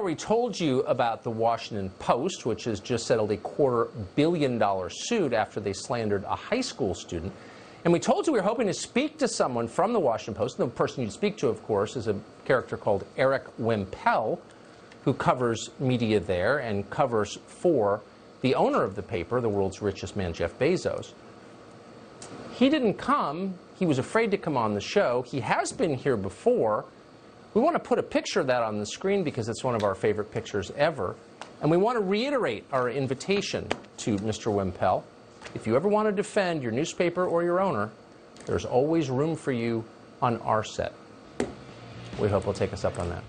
We told you about the Washington Post, which has just settled a quarter billion dollar suit after they slandered a high school student. And we told you we were hoping to speak to someone from the Washington Post. And The person you'd speak to, of course, is a character called Erik Wemple, who covers media there and covers for the owner of the paper, the world's richest man, Jeff Bezos. He didn't come. He was afraid to come on the show. He has been here before. We want to put a picture of that on the screen because it's one of our favorite pictures ever. And we want to reiterate our invitation to Mr. Wemple. If you ever want to defend your newspaper or your owner, there's always room for you on our set. We hope he'll take us up on that.